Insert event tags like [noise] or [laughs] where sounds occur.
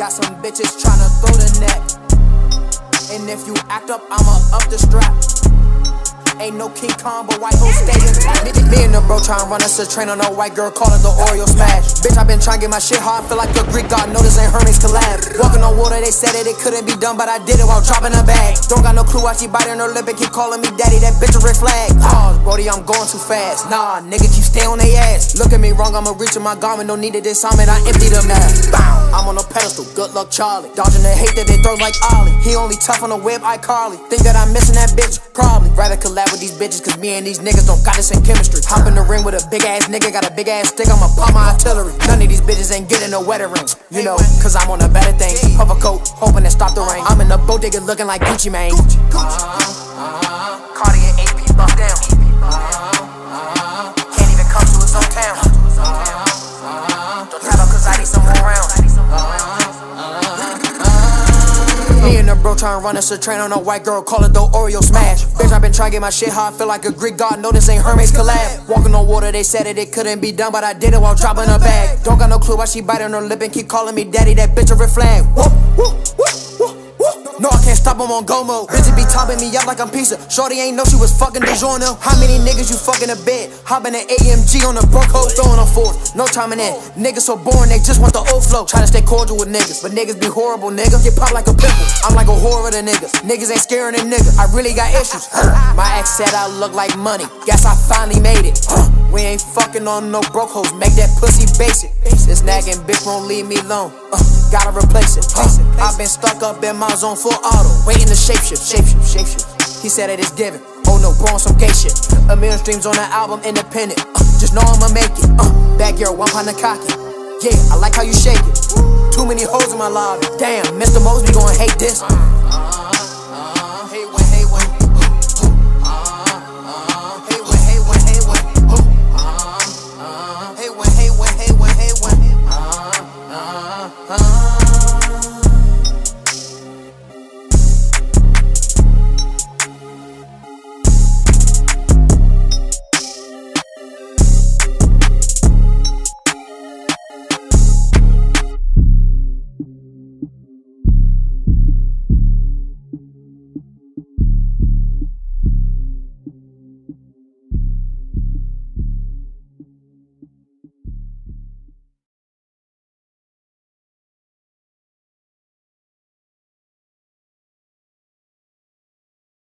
Got some bitches tryna throw the net. And if you act up, I'ma up the strap. Ain't no King Kong, but white hoes stay intact. Me, and the bro tryna run us a train on a white girl, call it the Oreo smash. Bitch, I been tryna get my shit hard, feel like a Greek god. No, this ain't Hermes collab. Walking on water, they said that it couldn't be done, but I did it while dropping a bag. Don't got no clue why she biting her lip and keep calling me daddy. That bitch a red flag. I'm going too fast. Nah, nigga, keep stay on they ass. Look at me wrong, I'ma reach in my garment. No need to disarm it, I empty the mag. I'm on a pedestal, good luck Charlie. Dodging the hate that they throw like Ollie. He only tough on the web, iCarly. Think that I'm missing that bitch? Probably. Rather collab with these bitches, cause me and these niggas don't got the same chemistry. Hop in the ring with a big ass nigga, got a big ass stick, I'ma pop my artillery. None of these bitches ain't getting no wetter ring. You know, cause I'm on a better thing. Puff a coat, hoping to stop the rain. I'm in the bodega looking like Gucci Mane. Cartier Me and the bro tryna run us a train on a white girl, call it the Oreo smash. Bitch, I been trying to get my shit hard, feel like a Greek god. No, this ain't Hermes collab. Walking on water, they said that it couldn't be done, but I did it while dropping a bag. Don't got no clue why she biting her lip and keep calling me daddy. That bitch a red flag. Whoop, whoop, stop him on go mode. Bitches be topping me up like I'm pizza. Shorty ain't know she was fucking DiGiorno. How many niggas you fucking a bed? Hopping an AMG on the broke hoe, throwing a fourth. No time in. that. Niggas so boring, they just want the old flow. Try to stay cordial with niggas, but niggas be horrible, nigga. Get popped like a pimple. I'm like a horror to niggas. Niggas ain't scaring a nigga. I really got issues. [laughs] My ex said I look like money. Guess I finally made it. We ain't fucking on no broke hoes. Make that pussy basic. This nagging bitch won't leave me alone. Uh, gotta replace it. I've been stuck up in my zone full auto, waiting to shapeshift, shapeshift, shapeshift. He said it's given. Oh no, on some gay shit. A million streams on the album, independent. Uh, just know I'ma make it. Uh, backyard, one pound of cocky. Yeah, I like how you shake it. Too many hoes in my lobby. Damn, Mr. Mosby gon' hate this.